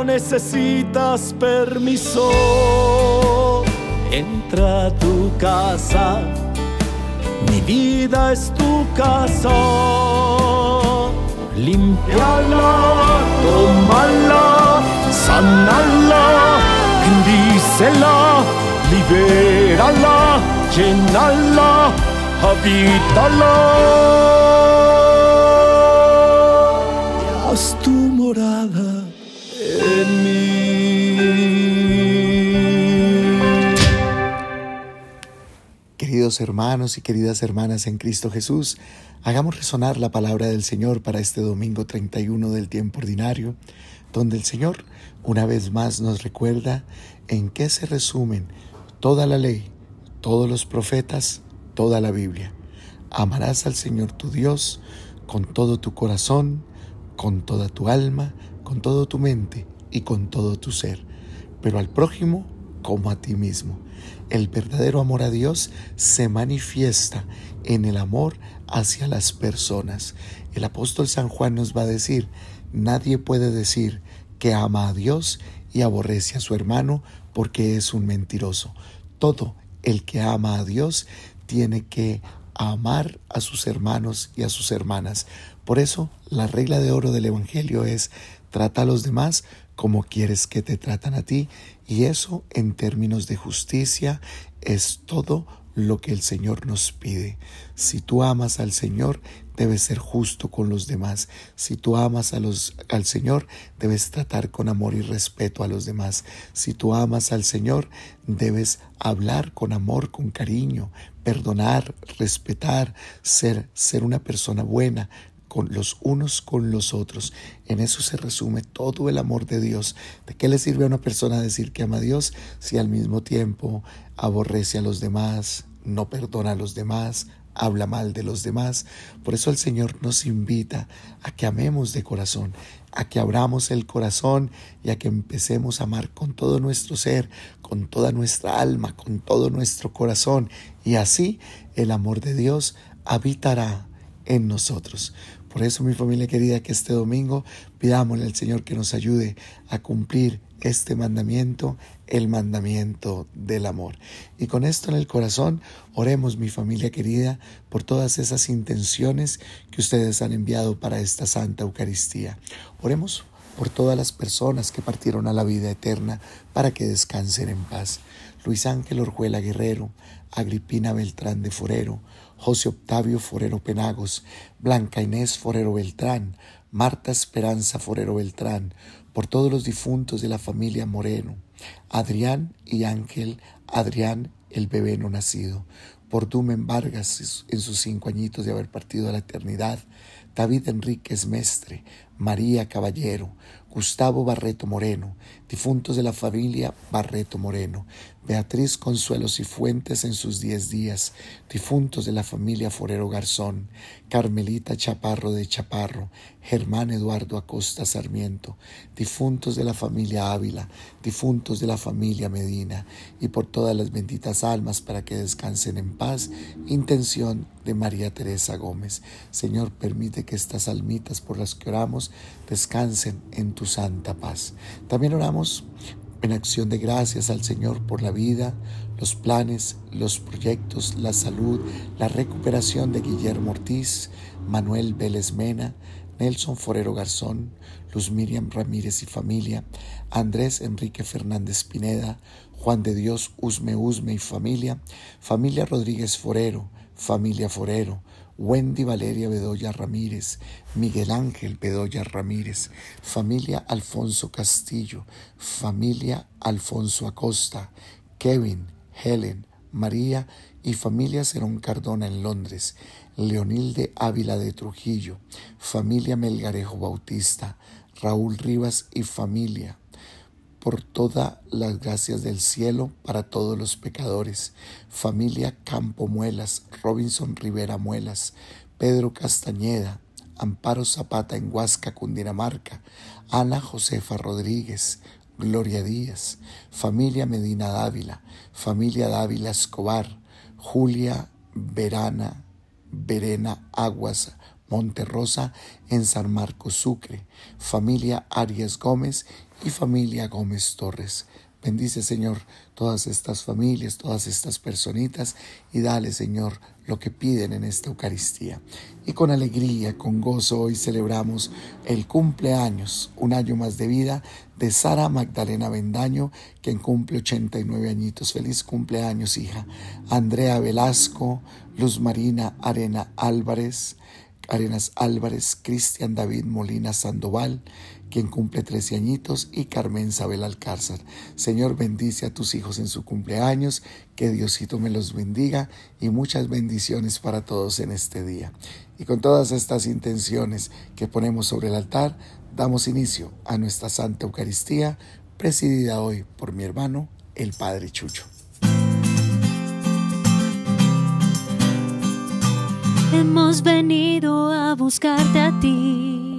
no necesitas permiso. Entra a tu casa, mi vida es tu casa. Limpiala, tómala, sanala, bendícela, libérala, llenala, habítala haz tu morada Queridos hermanos y queridas hermanas en Cristo Jesús, hagamos resonar la palabra del Señor para este domingo 31 del tiempo ordinario, donde el Señor una vez más nos recuerda en qué se resumen toda la ley, todos los profetas, toda la Biblia. Amarás al Señor tu Dios con todo tu corazón, con toda tu alma, con toda tu mente y con todo tu ser, pero al prójimo como a ti mismo. El verdadero amor a Dios se manifiesta en el amor hacia las personas. El apóstol San Juan nos va a decir, nadie puede decir que ama a Dios y aborrece a su hermano porque es un mentiroso. Todo el que ama a Dios tiene que amar a sus hermanos y a sus hermanas. Por eso, la regla de oro del Evangelio es trata a los demás como quieres que te tratan a ti. Y eso, en términos de justicia, es todo lo que el Señor nos pide. Si tú amas al Señor, debes ser justo con los demás. Si tú amas a los, al Señor, debes tratar con amor y respeto a los demás. Si tú amas al Señor, debes hablar con amor, con cariño, perdonar, respetar, ser, ser una persona buena, con los unos con los otros. En eso se resume todo el amor de Dios. ¿De qué le sirve a una persona decir que ama a Dios si al mismo tiempo aborrece a los demás, no perdona a los demás, habla mal de los demás? Por eso el Señor nos invita a que amemos de corazón, a que abramos el corazón y a que empecemos a amar con todo nuestro ser, con toda nuestra alma, con todo nuestro corazón. Y así el amor de Dios habitará en nosotros. Por eso, mi familia querida, que este domingo pidámosle al Señor que nos ayude a cumplir este mandamiento, el mandamiento del amor. Y con esto en el corazón, oremos, mi familia querida, por todas esas intenciones que ustedes han enviado para esta Santa Eucaristía. Oremos por todas las personas que partieron a la vida eterna para que descansen en paz. Luis Ángel Orjuela Guerrero, Agripina Beltrán de Forero, José Octavio Forero Penagos, Blanca Inés Forero Beltrán, Marta Esperanza Forero Beltrán, por todos los difuntos de la familia Moreno, Adrián y Ángel, Adrián el bebé no nacido, por Dumen Vargas en sus cinco añitos de haber partido a la eternidad, David Enríquez Mestre, María Caballero, Gustavo Barreto Moreno, difuntos de la familia Barreto Moreno, Beatriz Consuelo Cifuentes en sus diez días, difuntos de la familia Forero Garzón, Carmelita Chaparro de Chaparro, Germán Eduardo Acosta Sarmiento, difuntos de la familia Ávila, difuntos de la familia Medina, y por todas las benditas almas para que descansen en paz, intención de María Teresa Gómez. Señor, permite que estas almitas por las que oramos descansen en tu santa paz. También oramos en acción de gracias al Señor por la vida, los planes, los proyectos, la salud, la recuperación de Guillermo Ortiz, Manuel Vélez Mena, Nelson Forero Garzón, Luz Miriam Ramírez y familia, Andrés Enrique Fernández Pineda, Juan de Dios Usme Usme y familia, familia Rodríguez Forero, familia Forero, Wendy Valeria Bedoya Ramírez, Miguel Ángel Bedoya Ramírez, familia Alfonso Castillo, familia Alfonso Acosta, Kevin, Helen, María y familia Cerón Cardona en Londres, Leonilde Ávila de Trujillo, familia Melgarejo Bautista, Raúl Rivas y familia, por todas las gracias del cielo para todos los pecadores. Familia Campo Muelas, Robinson Rivera Muelas, Pedro Castañeda, Amparo Zapata en Huasca, Cundinamarca, Ana Josefa Rodríguez, Gloria Díaz, familia Medina Dávila, familia Dávila Escobar, Julia Verana, Verena Aguas, Monterrosa en San Marcos Sucre, familia Arias Gómez y familia Gómez Torres. Bendice, Señor, todas estas familias, todas estas personitas y dale, Señor, lo que piden en esta Eucaristía. Y con alegría, con gozo, hoy celebramos el cumpleaños, un año más de vida de Sara Magdalena Bendaño, quien cumple 89 añitos. Feliz cumpleaños, hija. Andrea Velasco, Luz Marina Arena Álvarez, Arenas Álvarez, Cristian David Molina Sandoval, quien cumple 13 añitos, y Carmen Sabel Alcázar. Señor, bendice a tus hijos en su cumpleaños, que Diosito me los bendiga y muchas bendiciones para todos en este día. Y con todas estas intenciones que ponemos sobre el altar, damos inicio a nuestra Santa Eucaristía, presidida hoy por mi hermano, el Padre Chucho. Hemos venido a buscarte a ti.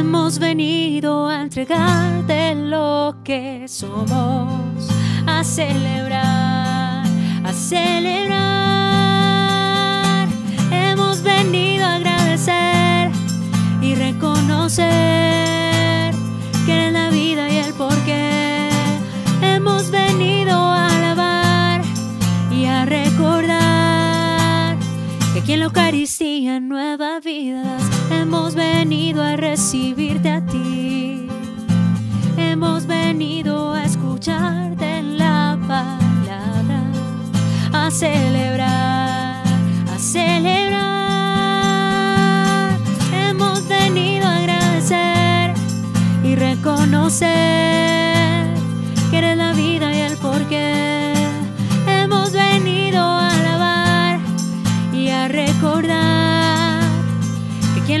Hemos venido a entregarte lo que somos, a celebrar, a celebrar. Hemos venido a agradecer y reconocer que en la vida y el porqué hemos venido a alabar y a recordar que en la Eucaristía nueva vidas hemos venido a recibirte a ti. Hemos venido a escucharte en la palabra, a celebrar, a celebrar. Hemos venido a agradecer y reconocer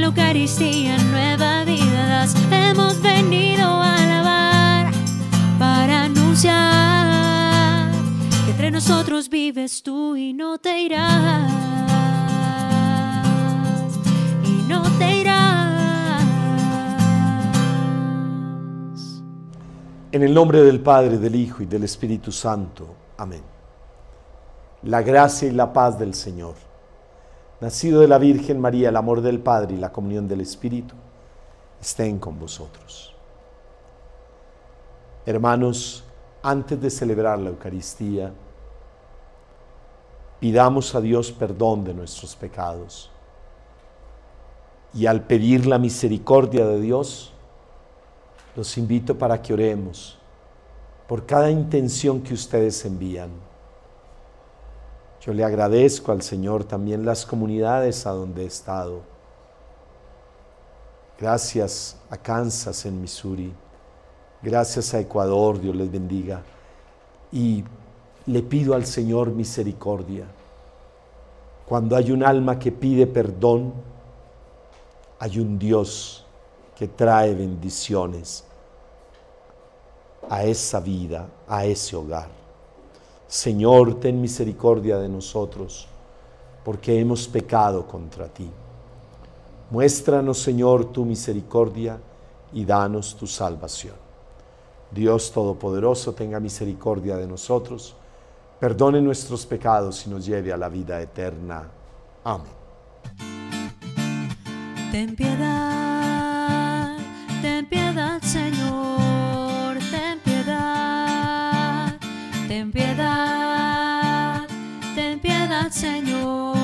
la Eucaristía nueva vida hemos venido a alabar para anunciar que entre nosotros vives tú y no te irás y no te irás. En el nombre del Padre, del Hijo y del Espíritu Santo. Amén. La gracia y la paz del Señor nacido de la Virgen María, el amor del Padre y la comunión del Espíritu, estén con vosotros. Hermanos, antes de celebrar la Eucaristía, pidamos a Dios perdón de nuestros pecados. Y al pedir la misericordia de Dios, los invito para que oremos por cada intención que ustedes envían yo le agradezco al Señor también las comunidades a donde he estado. Gracias a Kansas en Missouri. Gracias a Ecuador, Dios les bendiga. Y le pido al Señor misericordia. Cuando hay un alma que pide perdón, hay un Dios que trae bendiciones a esa vida, a ese hogar. Señor, ten misericordia de nosotros, porque hemos pecado contra ti. Muéstranos, Señor, tu misericordia y danos tu salvación. Dios Todopoderoso, tenga misericordia de nosotros, perdone nuestros pecados y nos lleve a la vida eterna. Amén. Ten piedad, ten piedad, Señor, ten piedad, ten piedad, Señor,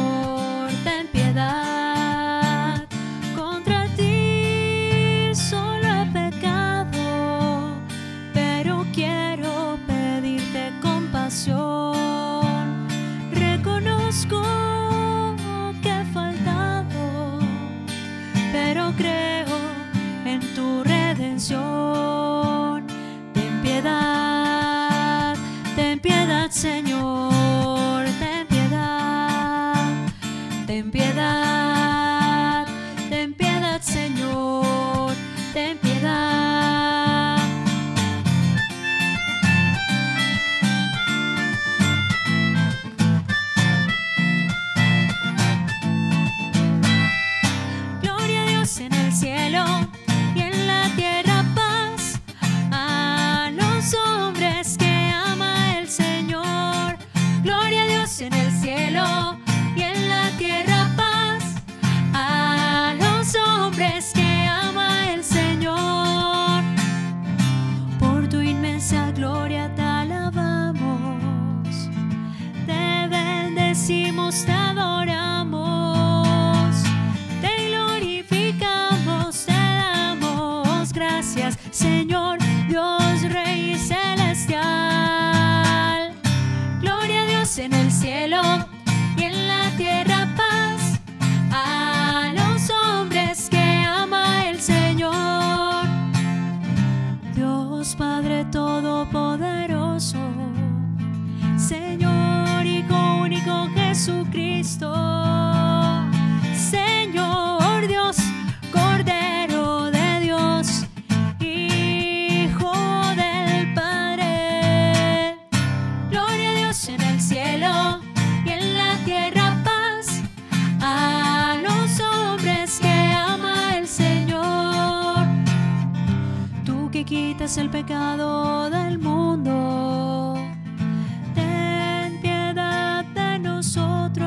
el pecado del mundo. Ten piedad de nosotros,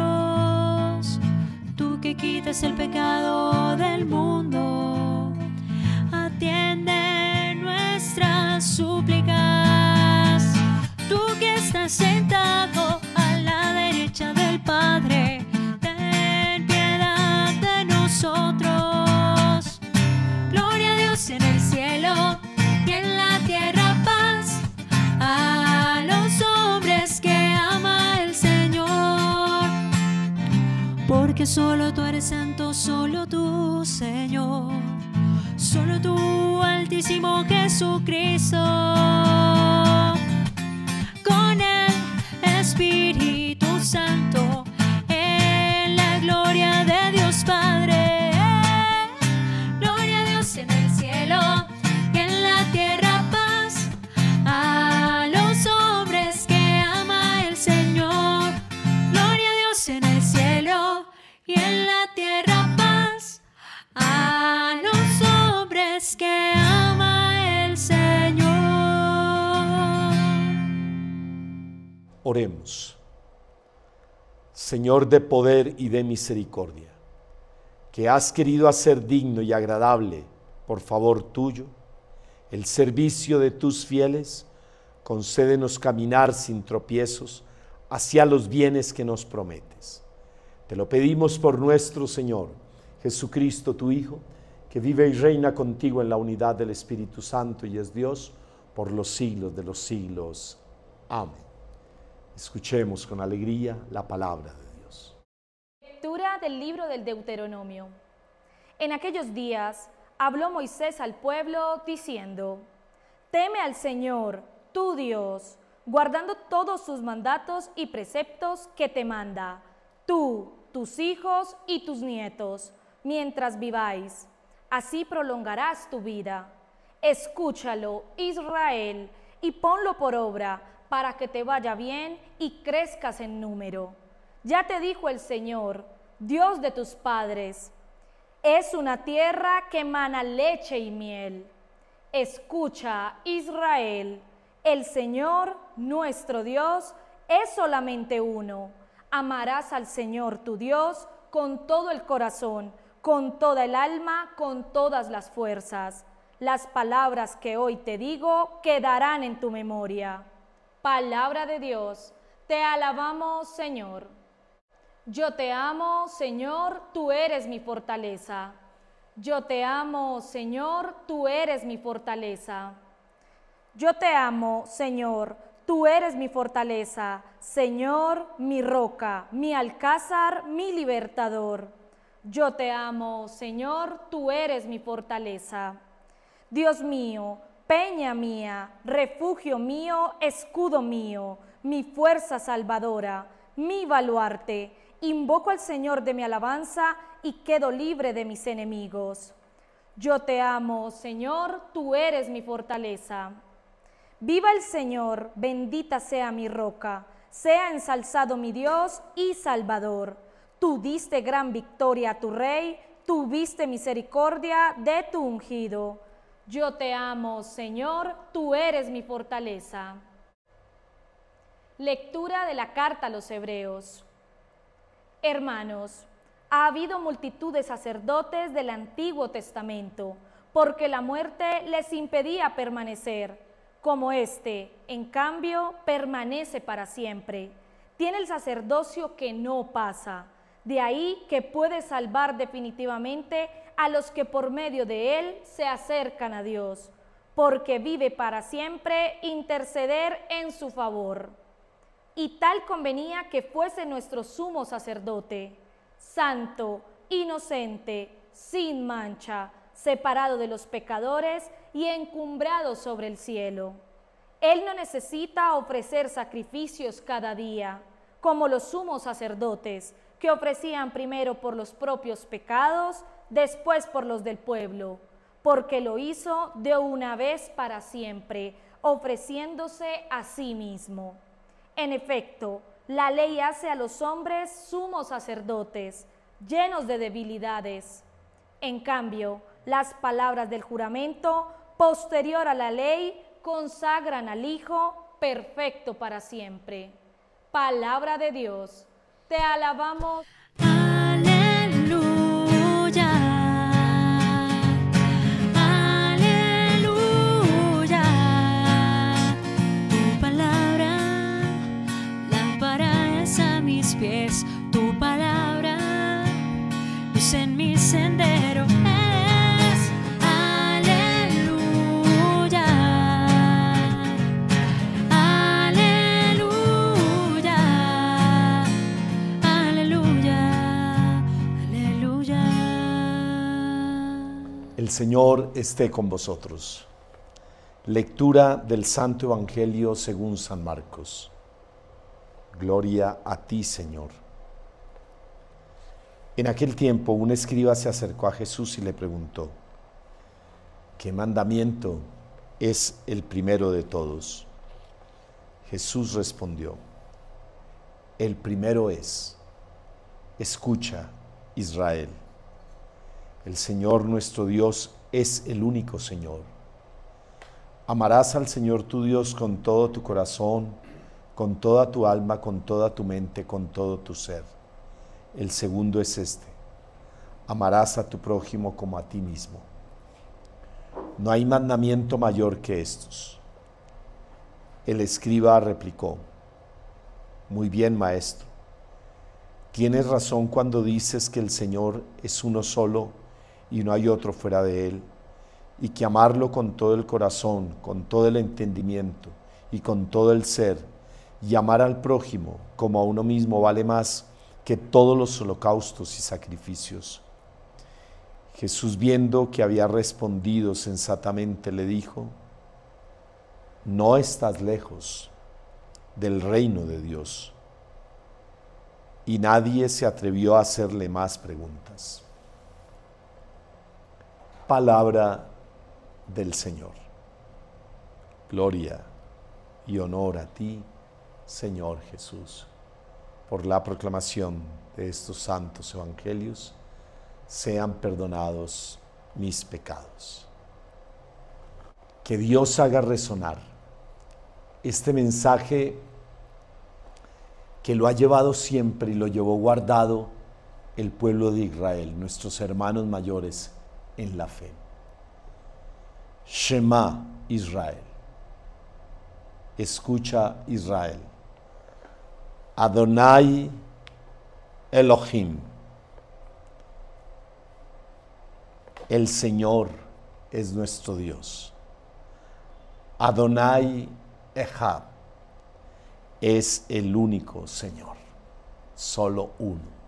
tú que quites el pecado del mundo. Solo tú eres santo, solo tú, Señor. Solo tú, Altísimo Jesucristo. Señor de poder y de misericordia, que has querido hacer digno y agradable, por favor tuyo, el servicio de tus fieles, concédenos caminar sin tropiezos hacia los bienes que nos prometes. Te lo pedimos por nuestro Señor, Jesucristo tu Hijo, que vive y reina contigo en la unidad del Espíritu Santo y es Dios por los siglos de los siglos. Amén. Escuchemos con alegría la palabra de Dios. Lectura del libro del Deuteronomio. En aquellos días habló Moisés al pueblo diciendo, Teme al Señor, tu Dios, guardando todos sus mandatos y preceptos que te manda, tú, tus hijos y tus nietos, mientras viváis. Así prolongarás tu vida. Escúchalo, Israel, y ponlo por obra para que te vaya bien y crezcas en número. Ya te dijo el Señor, Dios de tus padres, es una tierra que emana leche y miel. Escucha, Israel, el Señor, nuestro Dios, es solamente uno. Amarás al Señor tu Dios con todo el corazón, con toda el alma, con todas las fuerzas. Las palabras que hoy te digo quedarán en tu memoria. Palabra de Dios, te alabamos Señor. Yo te amo, Señor, tú eres mi fortaleza. Yo te amo, Señor, tú eres mi fortaleza. Yo te amo, Señor, tú eres mi fortaleza, Señor, mi roca, mi alcázar, mi libertador. Yo te amo, Señor, tú eres mi fortaleza. Dios mío, peña mía, refugio mío, escudo mío, mi fuerza salvadora, mi baluarte. Invoco al Señor de mi alabanza y quedo libre de mis enemigos. Yo te amo, Señor, tú eres mi fortaleza. Viva el Señor, bendita sea mi roca, sea ensalzado mi Dios y Salvador. Tú diste gran victoria a tu rey, tú viste misericordia de tu ungido. Yo te amo, Señor, tú eres mi fortaleza. Lectura de la carta a los Hebreos. Hermanos, ha habido multitud de sacerdotes del Antiguo Testamento, porque la muerte les impedía permanecer, como éste, en cambio, permanece para siempre. Tiene el sacerdocio que no pasa, de ahí que puede salvar definitivamente a los que por medio de él se acercan a Dios, porque vive para siempre interceder en su favor. Y tal convenía que fuese nuestro sumo sacerdote, santo, inocente, sin mancha, separado de los pecadores y encumbrado sobre el cielo. Él no necesita ofrecer sacrificios cada día, como los sumos sacerdotes, que ofrecían primero por los propios pecados, después por los del pueblo, porque lo hizo de una vez para siempre, ofreciéndose a sí mismo. En efecto, la ley hace a los hombres sumos sacerdotes, llenos de debilidades. En cambio, las palabras del juramento posterior a la ley, consagran al Hijo perfecto para siempre. Palabra de Dios. Te alabamos. Aleluya. Aleluya. Tu palabra, lámpara es a mis pies. Tu palabra, luz en mi sendero Señor esté con vosotros. Lectura del Santo Evangelio según San Marcos. Gloria a ti, Señor. En aquel tiempo un escriba se acercó a Jesús y le preguntó, ¿qué mandamiento es el primero de todos? Jesús respondió, el primero es, escucha, Israel. El Señor nuestro Dios es el único Señor. Amarás al Señor tu Dios con todo tu corazón, con toda tu alma, con toda tu mente, con todo tu ser. El segundo es este. Amarás a tu prójimo como a ti mismo. No hay mandamiento mayor que estos. El escriba replicó, Muy bien, maestro. Tienes razón cuando dices que el Señor es uno solo y no hay otro fuera de Él, y que amarlo con todo el corazón, con todo el entendimiento y con todo el ser, y amar al prójimo como a uno mismo vale más que todos los holocaustos y sacrificios. Jesús viendo que había respondido sensatamente le dijo, no estás lejos del reino de Dios. Y nadie se atrevió a hacerle más preguntas. Palabra del Señor. Gloria y honor a ti, Señor Jesús, por la proclamación de estos santos evangelios, sean perdonados mis pecados. Que Dios haga resonar este mensaje que lo ha llevado siempre y lo llevó guardado el pueblo de Israel, nuestros hermanos mayores en la fe. Shema Israel. Escucha Israel. Adonai Elohim. El Señor es nuestro Dios. Adonai Echad es el único Señor, solo uno.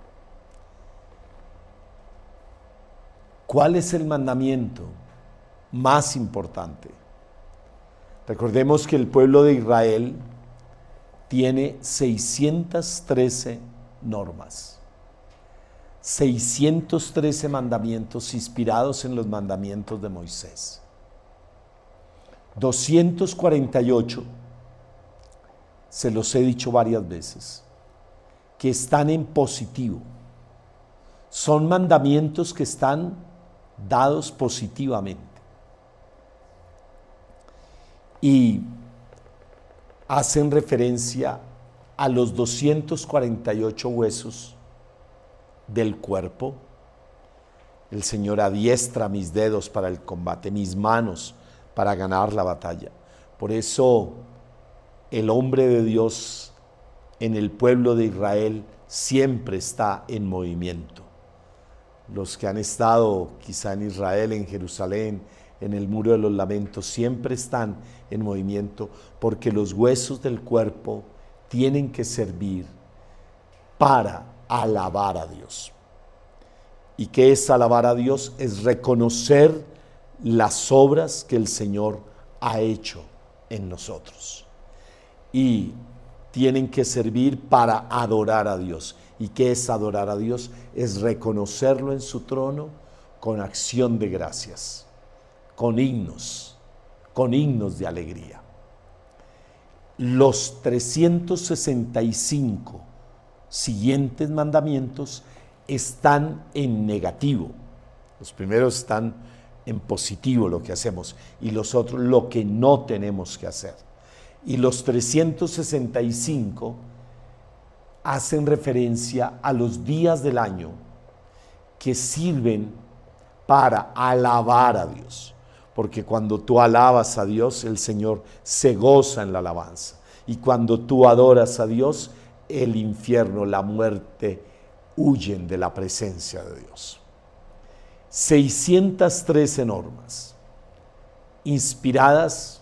¿Cuál es el mandamiento más importante? Recordemos que el pueblo de Israel tiene 613 normas, 613 mandamientos inspirados en los mandamientos de Moisés, 248, se los he dicho varias veces, que están en positivo. Son mandamientos que están dados positivamente. Y hacen referencia a los 248 huesos del cuerpo. El Señor adiestra mis dedos para el combate, mis manos para ganar la batalla. Por eso el hombre de Dios en el pueblo de Israel siempre está en movimiento los que han estado quizá en Israel, en Jerusalén, en el muro de los lamentos, siempre están en movimiento porque los huesos del cuerpo tienen que servir para alabar a Dios. ¿Y qué es alabar a Dios? Es reconocer las obras que el Señor ha hecho en nosotros. Y tienen que servir para adorar a Dios. ¿Y qué es adorar a Dios? Es reconocerlo en su trono con acción de gracias, con himnos, con himnos de alegría. Los 365 siguientes mandamientos están en negativo. Los primeros están en positivo lo que hacemos y los otros lo que no tenemos que hacer. Y los 365 hacen referencia a los días del año que sirven para alabar a Dios. Porque cuando tú alabas a Dios, el Señor se goza en la alabanza. Y cuando tú adoras a Dios, el infierno, la muerte, huyen de la presencia de Dios. 613 normas inspiradas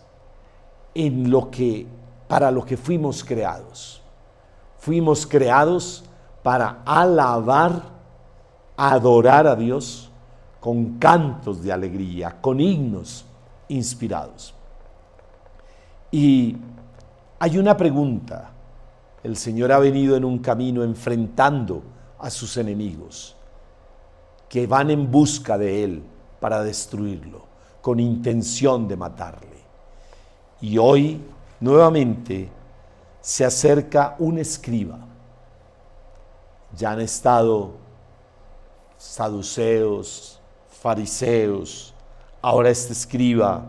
en lo que para lo que fuimos creados. Fuimos creados para alabar, adorar a Dios con cantos de alegría, con himnos inspirados. Y hay una pregunta. El Señor ha venido en un camino enfrentando a sus enemigos que van en busca de Él para destruirlo, con intención de matarle. Y hoy nuevamente se acerca un escriba. Ya han estado saduceos, fariseos, ahora este escriba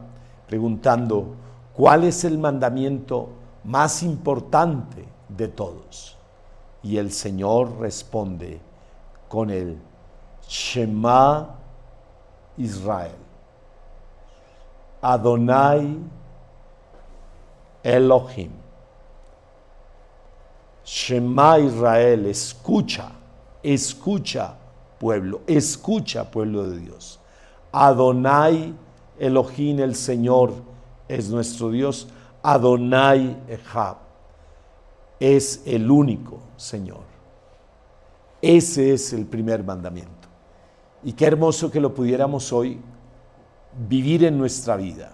preguntando, ¿cuál es el mandamiento más importante de todos? Y el Señor responde con el Shema Israel. Adonai Elohim. Shema Israel, escucha, escucha pueblo, escucha pueblo de Dios. Adonai Elohim, el Señor, es nuestro Dios. Adonai Echab, es el único Señor. Ese es el primer mandamiento. Y qué hermoso que lo pudiéramos hoy vivir en nuestra vida.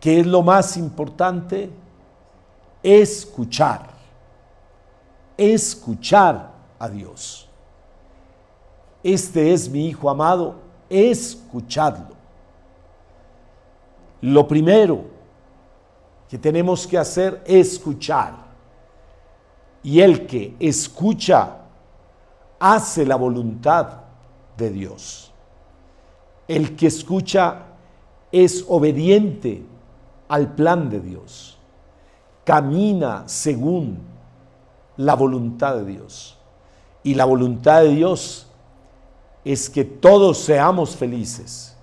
¿Qué es lo más importante? Escuchar. Escuchar a Dios. Este es mi Hijo amado, escuchadlo. Lo primero que tenemos que hacer es escuchar. Y el que escucha hace la voluntad de Dios. El que escucha es obediente al plan de Dios. Camina según la voluntad de Dios. Y la voluntad de Dios es que todos seamos felices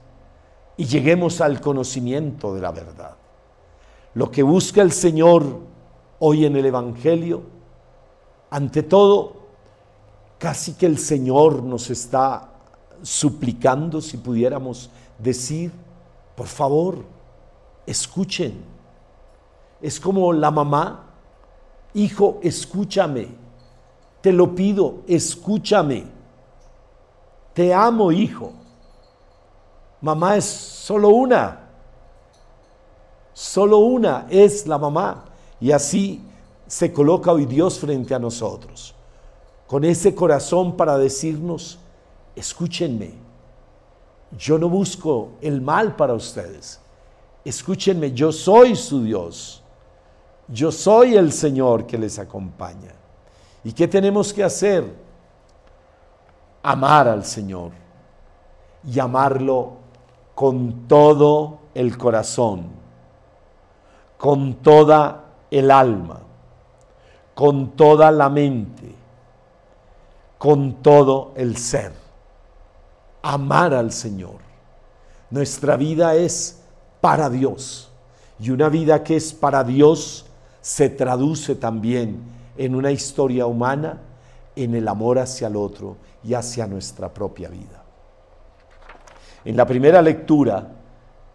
y lleguemos al conocimiento de la verdad. Lo que busca el Señor hoy en el Evangelio, ante todo, casi que el Señor nos está suplicando si pudiéramos decir, por favor, escuchen. Es como la mamá, hijo, escúchame, te lo pido, escúchame. Te amo, hijo. Mamá es solo una. Solo una es la mamá. Y así se coloca hoy Dios frente a nosotros, con ese corazón para decirnos, escúchenme, yo no busco el mal para ustedes. Escúchenme, yo soy su Dios. Yo soy el Señor que les acompaña. ¿Y qué tenemos que hacer? Amar al Señor y amarlo con todo el corazón, con toda el alma, con toda la mente, con todo el ser amar al Señor. Nuestra vida es para Dios. Y una vida que es para Dios se traduce también en una historia humana, en el amor hacia el otro y hacia nuestra propia vida. En la primera lectura,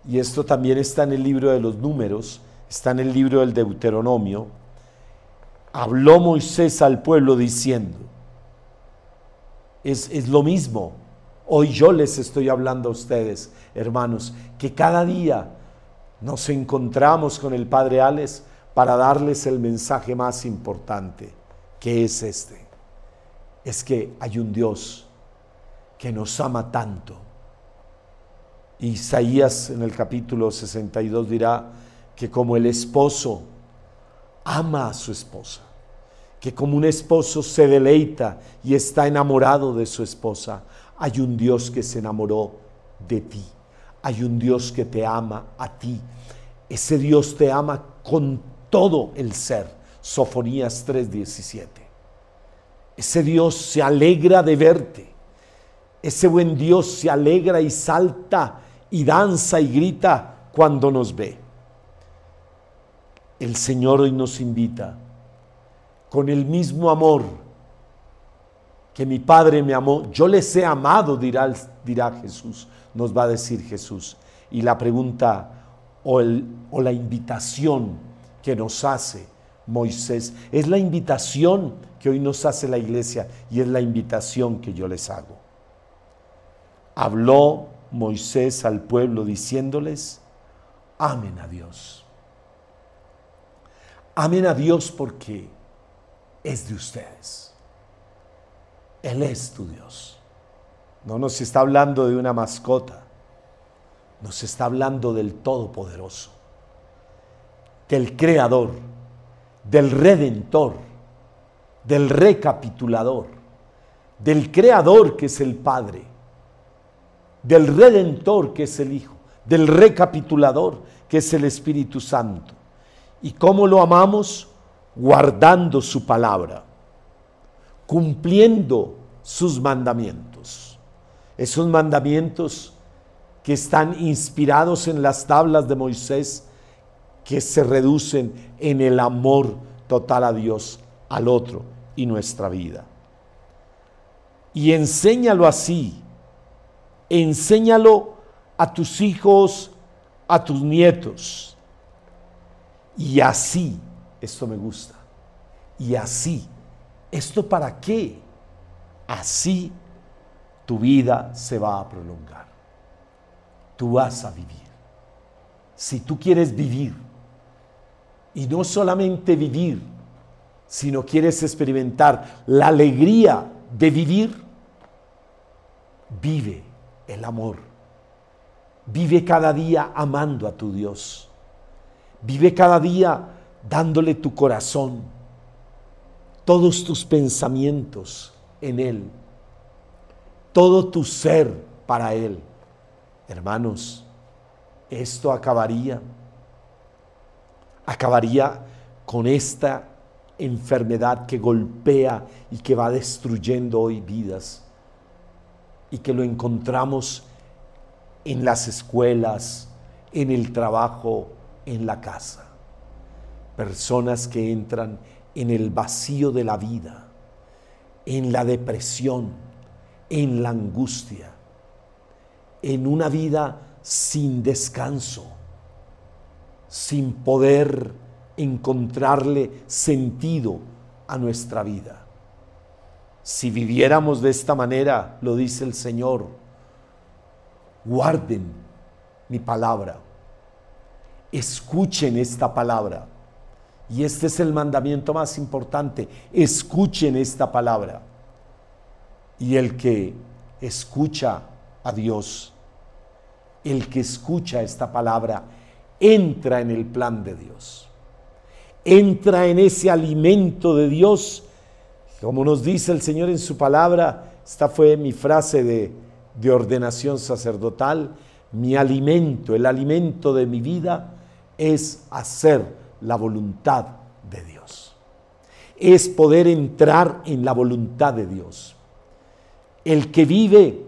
y esto también está en el libro de los números, está en el libro del Deuteronomio, habló Moisés al pueblo diciendo, es, es lo mismo, Hoy yo les estoy hablando a ustedes, hermanos, que cada día nos encontramos con el Padre Alex para darles el mensaje más importante, que es este. Es que hay un Dios que nos ama tanto. Isaías en el capítulo 62 dirá que como el esposo ama a su esposa, que como un esposo se deleita y está enamorado de su esposa, hay un Dios que se enamoró de ti. Hay un Dios que te ama a ti. Ese Dios te ama con todo el ser. Sofonías 3:17. Ese Dios se alegra de verte. Ese buen Dios se alegra y salta y danza y grita cuando nos ve. El Señor hoy nos invita con el mismo amor que mi Padre me amó, yo les he amado, dirá, Jesús, nos va a decir Jesús. Y la pregunta o la invitación que nos hace Moisés es la invitación que hoy nos hace la iglesia y es la invitación que yo les hago. Habló Moisés al pueblo diciéndoles, amen a Dios. Amen a Dios porque es de ustedes. Él es tu Dios. No nos está hablando de una mascota, nos está hablando del Todopoderoso, del Creador, del Redentor, del Recapitulador, del Creador que es el Padre, del Redentor que es el Hijo, del Recapitulador que es el Espíritu Santo. ¿Y cómo lo amamos? Guardando su palabra cumpliendo sus mandamientos. Esos mandamientos que están inspirados en las tablas de Moisés, que se reducen en el amor total a Dios, al otro y nuestra vida. Y enséñalo así, enséñalo a tus hijos, a tus nietos. Y así, esto me gusta, y así ¿Esto para qué? Así tu vida se va a prolongar. Tú vas a vivir. Si tú quieres vivir, y no solamente vivir, sino quieres experimentar la alegría de vivir, vive el amor. Vive cada día amando a tu Dios. Vive cada día dándole tu corazón todos tus pensamientos en Él, todo tu ser para Él. Hermanos, esto acabaría, acabaría con esta enfermedad que golpea y que va destruyendo hoy vidas y que lo encontramos en las escuelas, en el trabajo, en la casa. Personas que entran en el vacío de la vida, en la depresión, en la angustia, en una vida sin descanso, sin poder encontrarle sentido a nuestra vida. Si viviéramos de esta manera, lo dice el Señor, guarden mi palabra, escuchen esta palabra y este es el mandamiento más importante. Escuchen esta palabra. Y el que escucha a Dios, el que escucha esta palabra, entra en el plan de Dios. Entra en ese alimento de Dios. Como nos dice el Señor en su palabra, esta fue mi frase de, de ordenación sacerdotal, mi alimento, el alimento de mi vida es hacer la voluntad de Dios. Es poder entrar en la voluntad de Dios. El que vive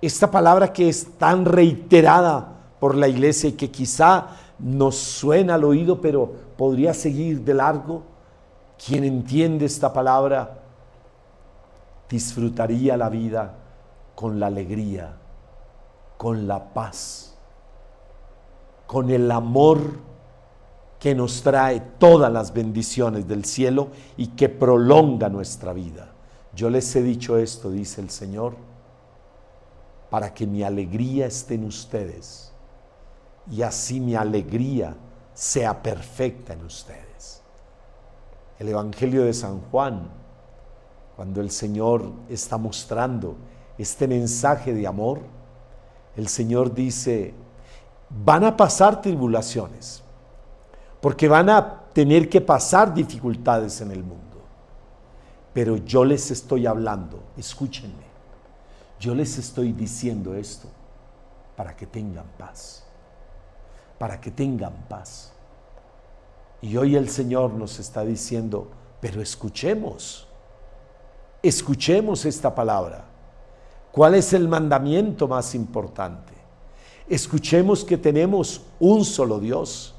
esta palabra que es tan reiterada por la iglesia y que quizá nos suena al oído, pero podría seguir de largo, quien entiende esta palabra disfrutaría la vida con la alegría, con la paz, con el amor que nos trae todas las bendiciones del cielo y que prolonga nuestra vida. Yo les he dicho esto, dice el Señor, para que mi alegría esté en ustedes y así mi alegría sea perfecta en ustedes. El Evangelio de San Juan, cuando el Señor está mostrando este mensaje de amor, el Señor dice, van a pasar tribulaciones, porque van a tener que pasar dificultades en el mundo. Pero yo les estoy hablando, escúchenme, yo les estoy diciendo esto para que tengan paz, para que tengan paz. Y hoy el Señor nos está diciendo, pero escuchemos, escuchemos esta palabra. ¿Cuál es el mandamiento más importante? Escuchemos que tenemos un solo Dios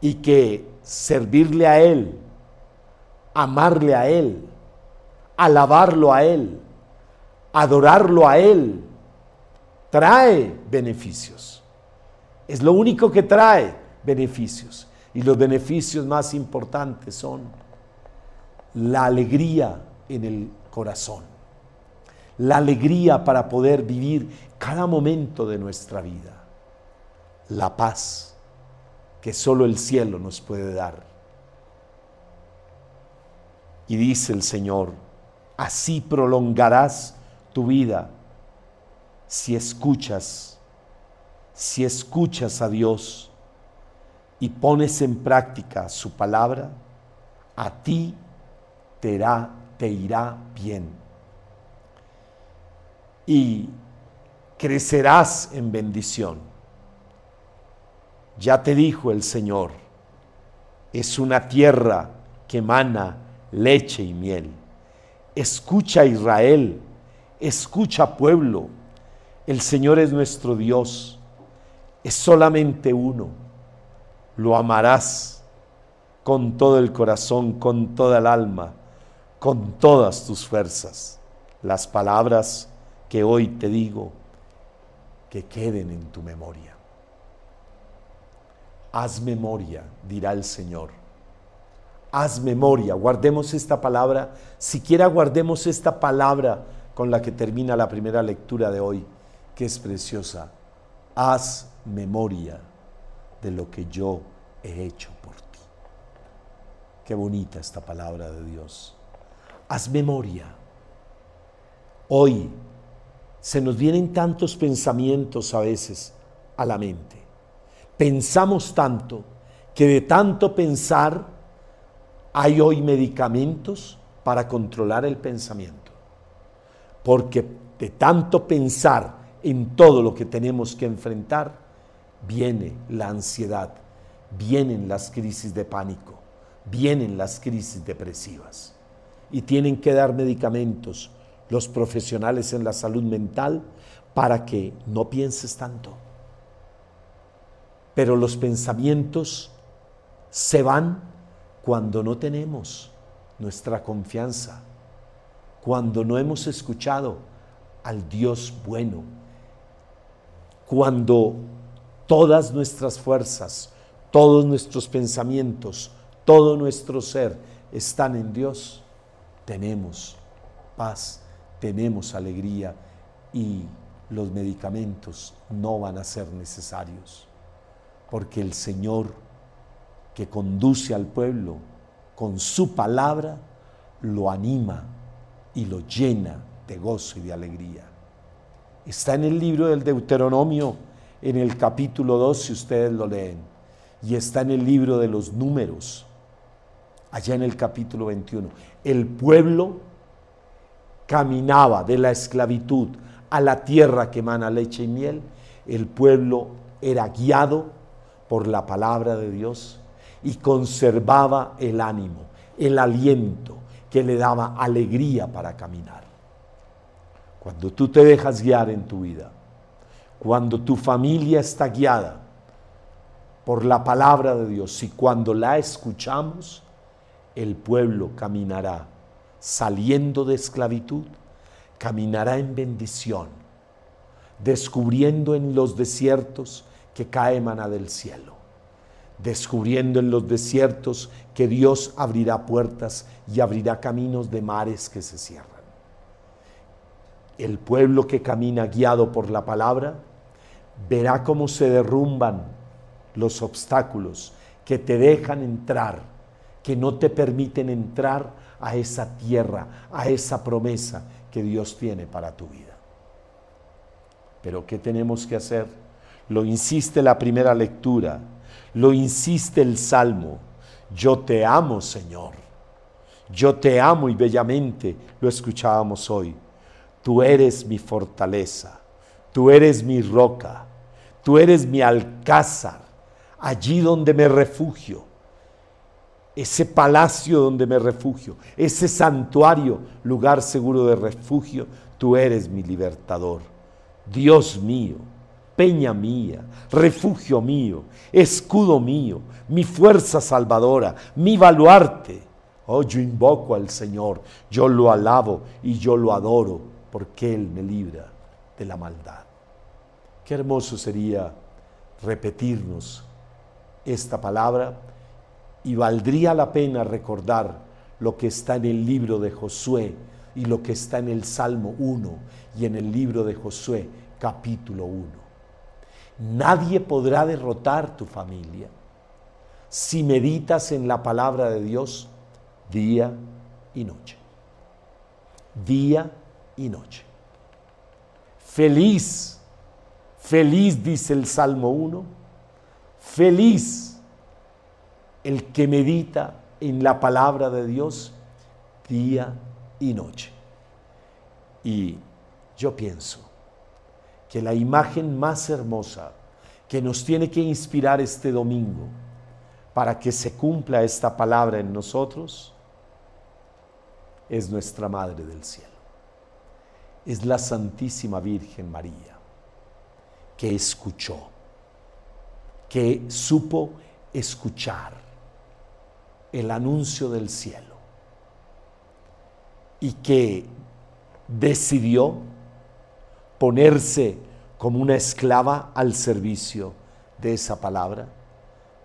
y que servirle a Él, amarle a Él, alabarlo a Él, adorarlo a Él, trae beneficios. Es lo único que trae beneficios. Y los beneficios más importantes son la alegría en el corazón, la alegría para poder vivir cada momento de nuestra vida, la paz que solo el cielo nos puede dar. Y dice el Señor, así prolongarás tu vida si escuchas, si escuchas a Dios y pones en práctica su palabra, a ti te irá, te irá bien. Y crecerás en bendición. Ya te dijo el Señor, es una tierra que emana leche y miel. Escucha Israel, escucha pueblo, el Señor es nuestro Dios, es solamente uno lo amarás con todo el corazón, con toda el alma, con todas tus fuerzas. Las palabras que hoy te digo, que queden en tu memoria. Haz memoria, dirá el Señor. Haz memoria, guardemos esta palabra, siquiera guardemos esta palabra con la que termina la primera lectura de hoy, que es preciosa. Haz memoria de lo que yo he hecho por ti. Qué bonita esta palabra de Dios. Haz memoria. Hoy se nos vienen tantos pensamientos a veces a la mente. Pensamos tanto que de tanto pensar hay hoy medicamentos para controlar el pensamiento. Porque de tanto pensar en todo lo que tenemos que enfrentar, viene la ansiedad, vienen las crisis de pánico, vienen las crisis depresivas y tienen que dar medicamentos los profesionales en la salud mental para que no pienses tanto. Pero los pensamientos se van cuando no tenemos nuestra confianza, cuando no hemos escuchado al Dios bueno, cuando todas nuestras fuerzas, todos nuestros pensamientos, todo nuestro ser están en Dios, tenemos paz, tenemos alegría y los medicamentos no van a ser necesarios, porque el Señor que conduce al pueblo con su palabra, lo anima y lo llena de gozo y de alegría. Está en el libro del Deuteronomio, en el capítulo 2, si ustedes lo leen y está en el libro de los números, allá en el capítulo 21. El pueblo caminaba de la esclavitud a la tierra que emana leche y miel. El pueblo era guiado por la palabra de Dios y conservaba el ánimo, el aliento que le daba alegría para caminar. Cuando tú te dejas guiar en tu vida, cuando tu familia está guiada por la palabra de Dios y cuando la escuchamos, el pueblo caminará saliendo de esclavitud, caminará en bendición, descubriendo en los desiertos que cae maná del cielo, descubriendo en los desiertos que Dios abrirá puertas y abrirá caminos de mares que se cierran. El pueblo que camina guiado por la palabra verá cómo se derrumban los obstáculos que te dejan entrar, que no te permiten entrar a esa tierra, a esa promesa que Dios tiene para tu vida. Pero ¿qué tenemos que hacer? Lo insiste la primera lectura, lo insiste el Salmo. Yo te amo, Señor. Yo te amo y bellamente lo escuchábamos hoy. Tú eres mi fortaleza. Tú eres mi roca, tú eres mi alcázar, allí donde me refugio, ese palacio donde me refugio, ese santuario, lugar seguro de refugio, tú eres mi libertador. Dios mío, peña mía, refugio mío, escudo mío, mi fuerza salvadora, mi baluarte. Oh, yo invoco al Señor, yo lo alabo y yo lo adoro, porque Él me libra de la maldad. Qué hermoso sería repetirnos esta palabra y valdría la pena recordar lo que está en el libro de Josué y lo que está en el Salmo 1 y en el libro de Josué capítulo 1. Nadie podrá derrotar tu familia si meditas en la palabra de Dios día y noche. Día y noche. Feliz, feliz dice el Salmo 1, feliz el que medita en la palabra de Dios día y noche. Y yo pienso que la imagen más hermosa que nos tiene que inspirar este domingo para que se cumpla esta palabra en nosotros es nuestra Madre del Cielo es la Santísima Virgen María, que escuchó, que supo escuchar el anuncio del cielo y que decidió ponerse como una esclava al servicio de esa palabra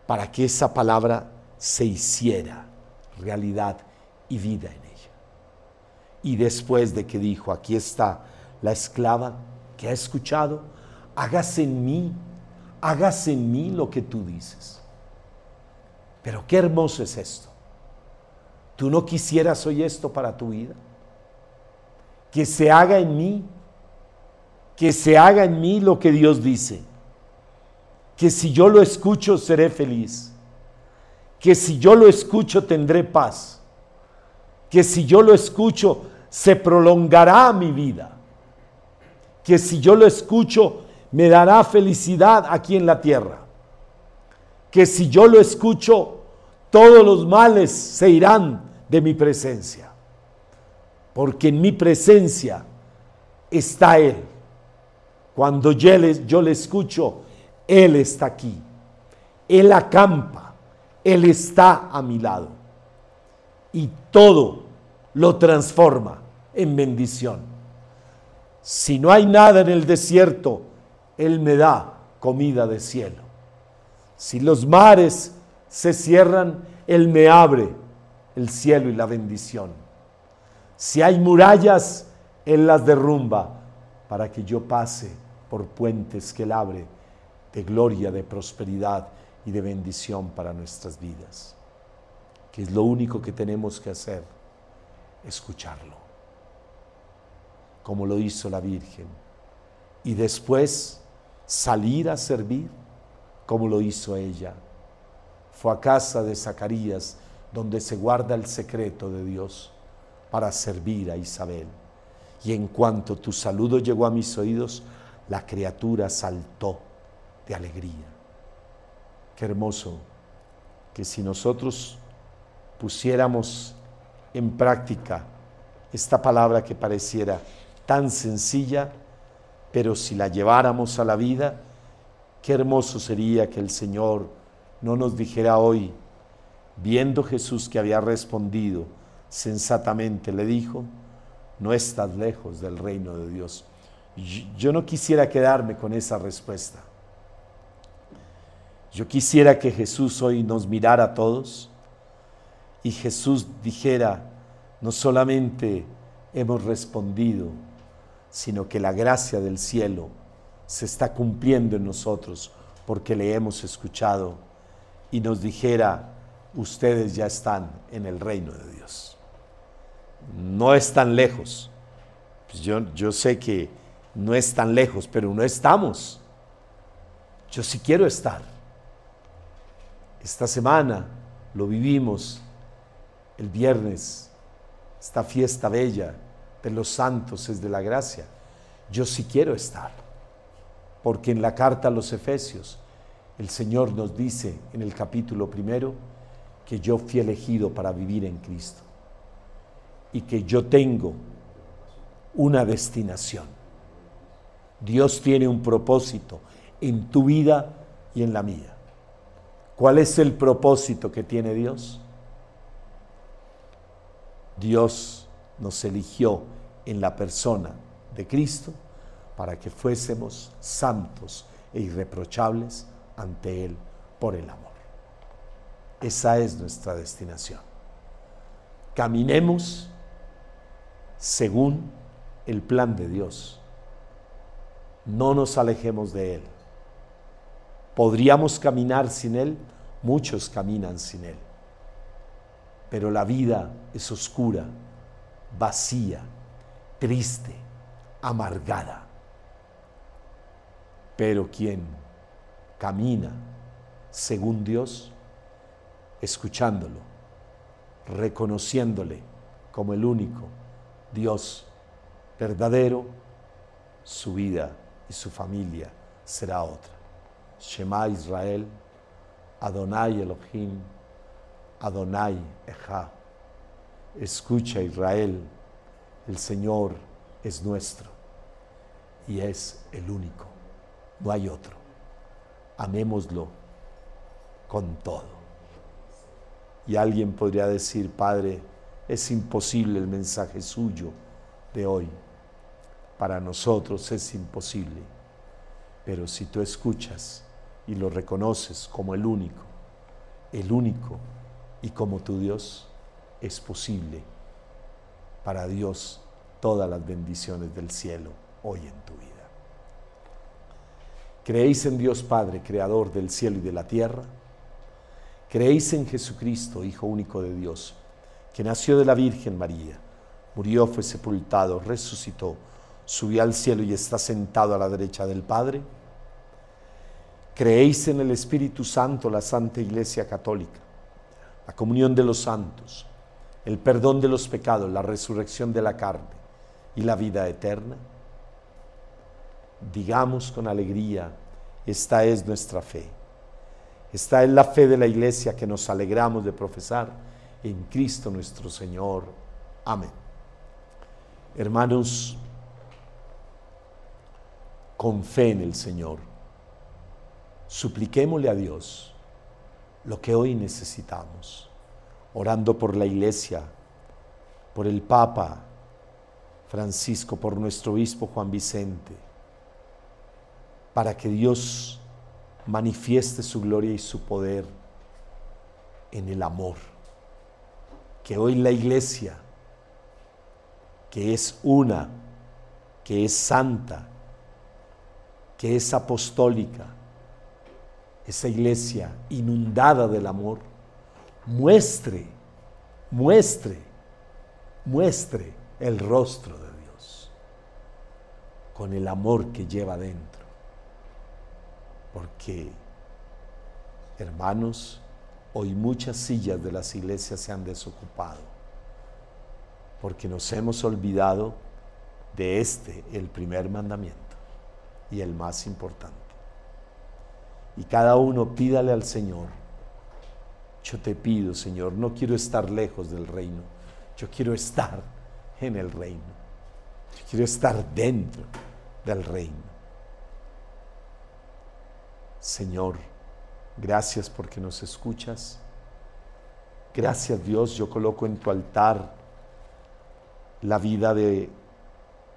para que esa palabra se hiciera realidad y vida en y después de que dijo, aquí está la esclava que ha escuchado, hágase en mí, hágase en mí lo que tú dices. Pero qué hermoso es esto. ¿Tú no quisieras hoy esto para tu vida? Que se haga en mí, que se haga en mí lo que Dios dice. Que si yo lo escucho seré feliz. Que si yo lo escucho tendré paz. Que si yo lo escucho se prolongará mi vida. Que si yo lo escucho, me dará felicidad aquí en la tierra. Que si yo lo escucho, todos los males se irán de mi presencia. Porque en mi presencia está Él. Cuando yo le, yo le escucho, Él está aquí. Él acampa. Él está a mi lado. Y todo lo transforma en bendición. Si no hay nada en el desierto, Él me da comida de cielo. Si los mares se cierran, Él me abre el cielo y la bendición. Si hay murallas, Él las derrumba para que yo pase por puentes que Él abre de gloria, de prosperidad y de bendición para nuestras vidas. Que es lo único que tenemos que hacer escucharlo, como lo hizo la Virgen, y después salir a servir, como lo hizo ella. Fue a casa de Zacarías, donde se guarda el secreto de Dios, para servir a Isabel. Y en cuanto tu saludo llegó a mis oídos, la criatura saltó de alegría. Qué hermoso que si nosotros pusiéramos en práctica esta palabra que pareciera tan sencilla, pero si la lleváramos a la vida, qué hermoso sería que el Señor no nos dijera hoy, viendo Jesús que había respondido sensatamente, le dijo, no estás lejos del reino de Dios. Yo no quisiera quedarme con esa respuesta. Yo quisiera que Jesús hoy nos mirara a todos y Jesús dijera, no solamente hemos respondido, sino que la gracia del cielo se está cumpliendo en nosotros porque le hemos escuchado y nos dijera, ustedes ya están en el reino de Dios. No están lejos. Pues yo, yo sé que no es tan lejos, pero no estamos. Yo sí quiero estar. Esta semana lo vivimos el viernes, esta fiesta bella de los santos es de la gracia. Yo sí quiero estar. porque en la carta a los Efesios el Señor nos dice en el capítulo primero que yo fui elegido para vivir en Cristo y que yo tengo una destinación. Dios tiene un propósito en tu vida y en la mía. ¿Cuál es el propósito que tiene Dios? Dios nos eligió en la persona de Cristo para que fuésemos santos e irreprochables ante Él por el amor. Esa es nuestra destinación. Caminemos según el plan de Dios. No nos alejemos de Él. Podríamos caminar sin Él, muchos caminan sin Él. Pero la vida es oscura, vacía, triste, amargada. Pero quien camina según Dios, escuchándolo, reconociéndole como el único Dios verdadero, su vida y su familia será otra. Shema Israel, Adonai Elohim, Adonai Eja. Escucha Israel, el Señor es nuestro y es el único, no hay otro. Amémoslo con todo. Y alguien podría decir, Padre, es imposible el mensaje suyo de hoy. Para nosotros es imposible. Pero si tú escuchas y lo reconoces como el único, el único y como tu Dios, es posible para Dios todas las bendiciones del cielo hoy en tu vida. ¿Creéis en Dios Padre, Creador del cielo y de la tierra? ¿Creéis en Jesucristo, Hijo único de Dios, que nació de la Virgen María, murió, fue sepultado, resucitó, subió al cielo y está sentado a la derecha del Padre? ¿Creéis en el Espíritu Santo, la Santa Iglesia Católica, la comunión de los santos, el perdón de los pecados, la resurrección de la carne y la vida eterna? Digamos con alegría, esta es nuestra fe. Esta es la fe de la iglesia que nos alegramos de profesar en Cristo nuestro Señor. Amén. Hermanos, con fe en el Señor, supliquémosle a Dios lo que hoy necesitamos, orando por la iglesia, por el Papa Francisco, por nuestro obispo Juan Vicente, para que Dios manifieste su gloria y su poder en el amor. Que hoy la iglesia, que es una, que es santa, que es apostólica, esa iglesia inundada del amor, muestre, muestre, muestre el rostro de Dios con el amor que lleva dentro porque, hermanos, hoy muchas sillas de las iglesias se han desocupado, porque nos hemos olvidado de este, el primer mandamiento y el más importante. Y cada uno pídale al Señor, yo te pido, Señor, no quiero estar lejos del reino, yo quiero estar en el reino, yo quiero estar dentro del reino. Señor, gracias porque nos escuchas. Gracias Dios, yo coloco en tu altar la vida de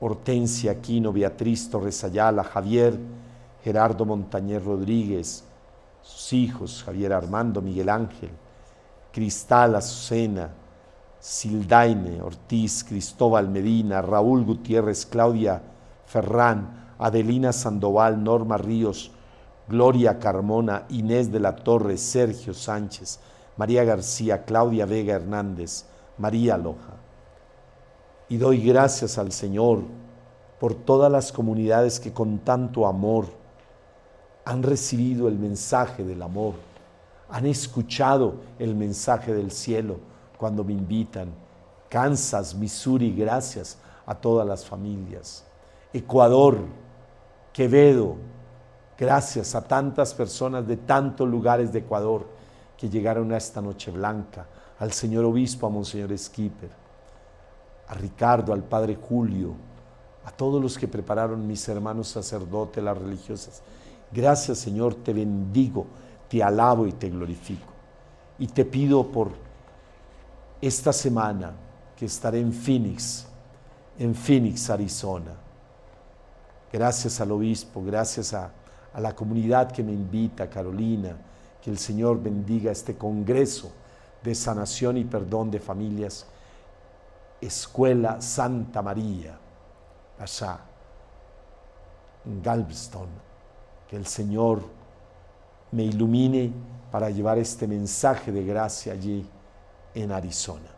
Hortensia Aquino, Beatriz Torres Ayala, Javier, Gerardo Montañez Rodríguez, sus hijos, Javier Armando, Miguel Ángel, Cristal Azucena, Sildaine Ortiz, Cristóbal Medina, Raúl Gutiérrez, Claudia Ferrán, Adelina Sandoval, Norma Ríos, Gloria Carmona, Inés de la Torre, Sergio Sánchez, María García, Claudia Vega Hernández, María Loja. Y doy gracias al Señor por todas las comunidades que con tanto amor han recibido el mensaje del amor, han escuchado el mensaje del cielo cuando me invitan. Kansas, Missouri, gracias a todas las familias. Ecuador, Quevedo, Gracias a tantas personas de tantos lugares de Ecuador que llegaron a esta noche blanca, al señor obispo, a Monseñor Skipper, a Ricardo, al padre Julio, a todos los que prepararon mis hermanos sacerdotes, las religiosas. Gracias Señor, te bendigo, te alabo y te glorifico. Y te pido por esta semana que estaré en Phoenix, en Phoenix, Arizona. Gracias al obispo, gracias a, la comunidad que me invita, Carolina, que el Señor bendiga este congreso de sanación y perdón de familias, Escuela Santa María, allá en Galveston, que el Señor me ilumine para llevar este mensaje de gracia allí en Arizona.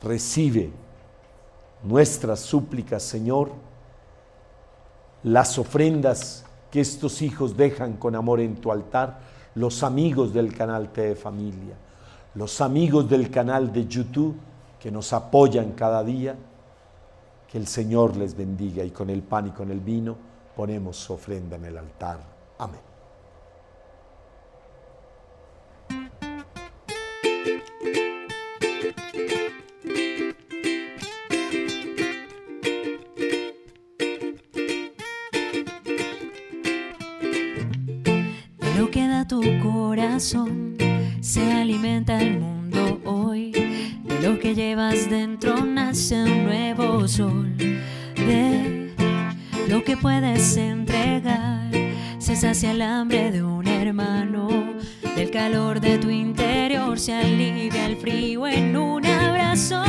Recibe nuestras súplicas, Señor, las ofrendas que estos hijos dejan con amor en tu altar, los amigos del canal T de Familia, los amigos del canal de YouTube que nos apoyan cada día, que el Señor les bendiga y con el pan y con el vino ponemos ofrenda en el altar. Amén. De lo que da tu corazón se alimenta el mundo hoy. De lo que llevas dentro nace un nuevo sol. De lo que puedes entregar se sacia el hambre de un hermano. Del calor de tu interior se alivia el frío en un abrazo.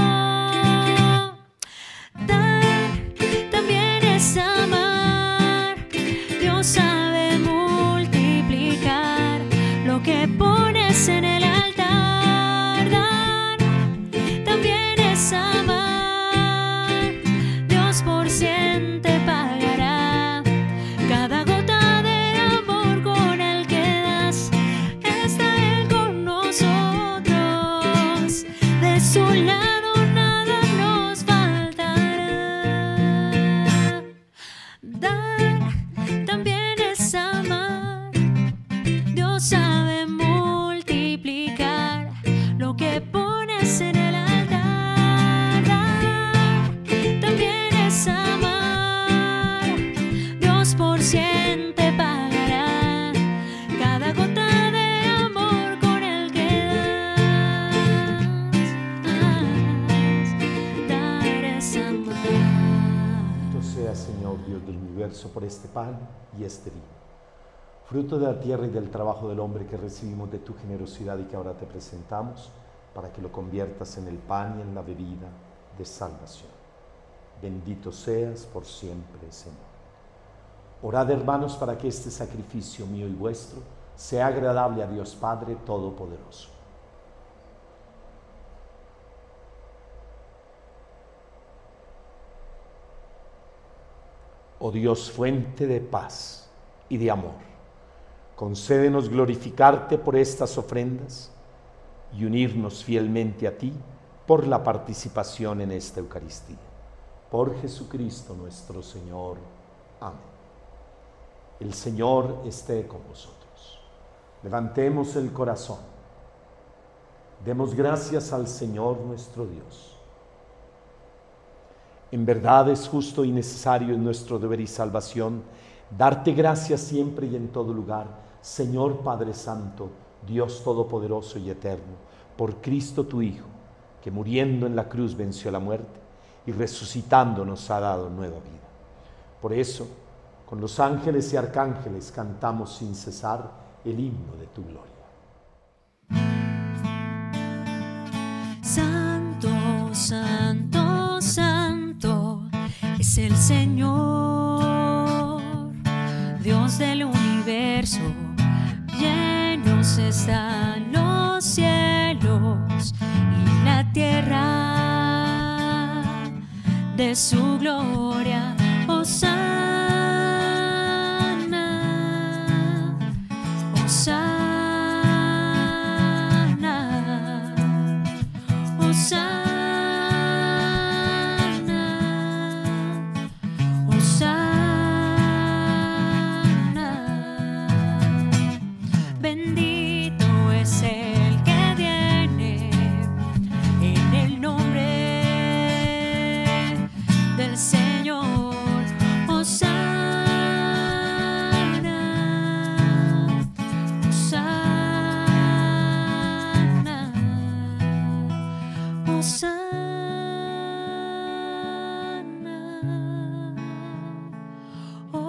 Pan y vino, fruto de la tierra y del trabajo del hombre que recibimos de tu generosidad y que ahora te presentamos, para que lo conviertas en el pan y en la bebida de salvación. Bendito seas por siempre, Señor. Orad, hermanos, para que este sacrificio mío y vuestro sea agradable a Dios Padre Todopoderoso. Oh Dios, fuente de paz y de amor, concédenos glorificarte por estas ofrendas y unirnos fielmente a ti por la participación en esta Eucaristía. Por Jesucristo nuestro Señor. Amén. El Señor esté con vosotros. Levantemos el corazón. Demos gracias al Señor nuestro Dios. En verdad es justo y necesario en nuestro deber y salvación darte gracias siempre y en todo lugar, Señor Padre Santo, Dios Todopoderoso y Eterno, por Cristo tu Hijo, que muriendo en la cruz venció la muerte y resucitando nos ha dado nueva vida. Por eso, con los ángeles y arcángeles cantamos sin cesar el himno de tu gloria. Es el Señor, Dios del universo. Llenos están los cielos y la tierra de su gloria. Hosanna, Hosanna.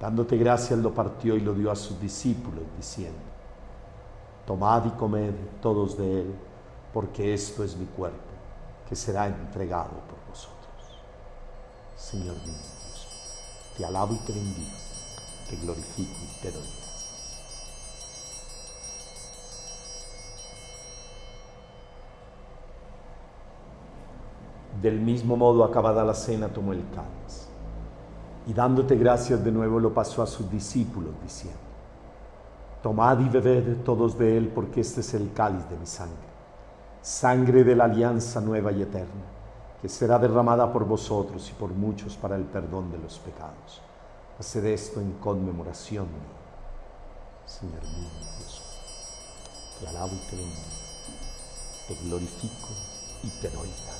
Dándote gracias lo partió y lo dio a sus discípulos, diciendo, Tomad y comed todos de él, porque esto es mi cuerpo que será entregado por vosotros. Señor mío, Dios te alabo y te bendigo, te glorifico y te doy gracias. Del mismo modo, acabada la cena, tomó el cáliz y dándote gracias de nuevo lo pasó a sus discípulos, diciendo, Tomad y bebed todos de él, porque este es el cáliz de mi sangre sangre de la alianza nueva y eterna, que será derramada por vosotros y por muchos para el perdón de los pecados. Haced esto en conmemoración mía. Señor mío, Dios te alabo y te bendigo, te glorifico y te doy gracias.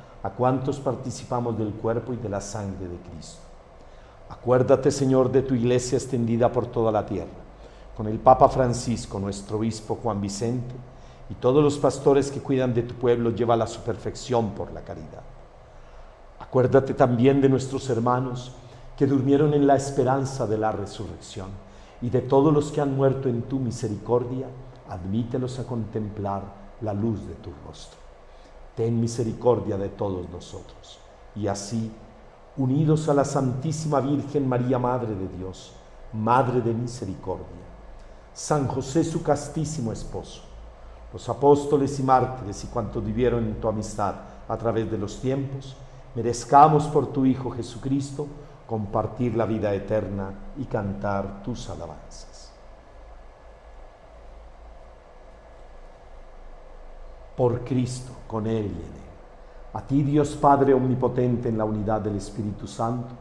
a cuantos participamos del cuerpo y de la sangre de Cristo. Acuérdate, Señor, de tu iglesia extendida por toda la tierra, con el Papa Francisco, nuestro obispo Juan Vicente, y todos los pastores que cuidan de tu pueblo lleva a su perfección por la caridad. Acuérdate también de nuestros hermanos que durmieron en la esperanza de la resurrección y de todos los que han muerto en tu misericordia, admítelos a contemplar la luz de tu rostro. Ten misericordia de todos nosotros y así, unidos a la Santísima Virgen María, Madre de Dios, Madre de Misericordia, San José su castísimo esposo, los apóstoles y mártires y cuantos vivieron en tu amistad a través de los tiempos, merezcamos por tu Hijo Jesucristo compartir la vida eterna y cantar tus alabanzas. Por Cristo, con Él y en Él. A ti Dios Padre Omnipotente en la unidad del Espíritu Santo,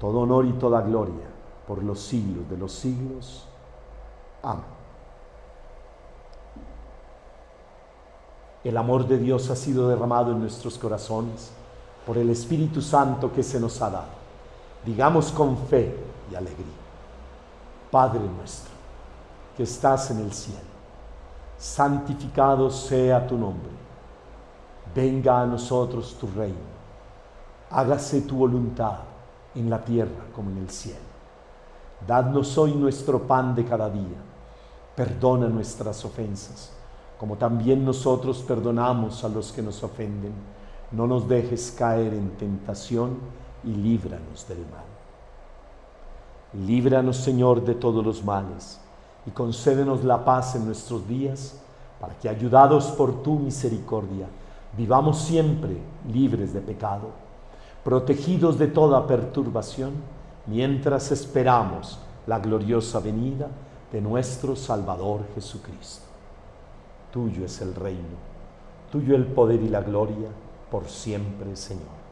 todo honor y toda gloria por los siglos de los siglos. Amén. El amor de Dios ha sido derramado en nuestros corazones por el Espíritu Santo que se nos ha dado. Digamos con fe y alegría, Padre nuestro, que estás en el cielo, santificado sea tu nombre, venga a nosotros tu reino, hágase tu voluntad en la tierra como en el cielo. Dadnos hoy nuestro pan de cada día, perdona nuestras ofensas como también nosotros perdonamos a los que nos ofenden. No nos dejes caer en tentación y líbranos del mal. Líbranos, Señor, de todos los males y concédenos la paz en nuestros días, para que, ayudados por tu misericordia, vivamos siempre libres de pecado, protegidos de toda perturbación, mientras esperamos la gloriosa venida de nuestro Salvador Jesucristo. Tuyo es el reino, tuyo el poder y la gloria por siempre, Señor.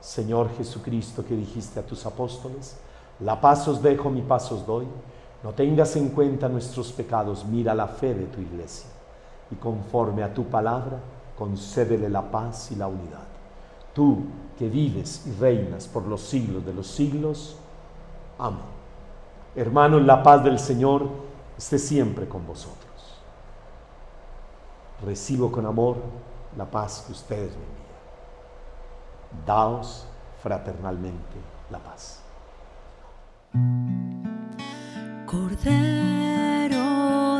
Señor Jesucristo, que dijiste a tus apóstoles, la paz os dejo, mi paz os doy. No tengas en cuenta nuestros pecados, mira la fe de tu iglesia y conforme a tu palabra, concédele la paz y la unidad. Tú que vives y reinas por los siglos de los siglos. Amén. Hermanos, la paz del Señor esté siempre con vosotros recibo con amor la paz que ustedes me envían. Daos fraternalmente la paz. Cordero